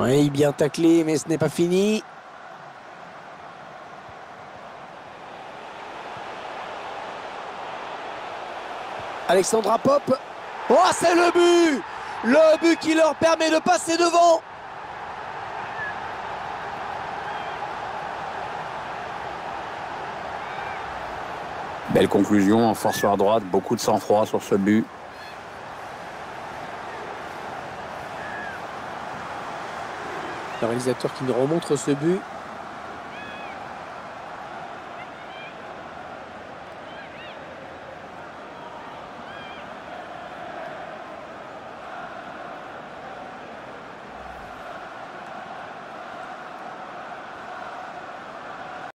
Oui, bien taclé, mais ce n'est pas fini. Alexandra Pop. Oh, c'est le but Le but qui leur permet de passer devant Belle conclusion en force sur droite, beaucoup de sang-froid sur ce but. Le réalisateur qui nous remontre ce but.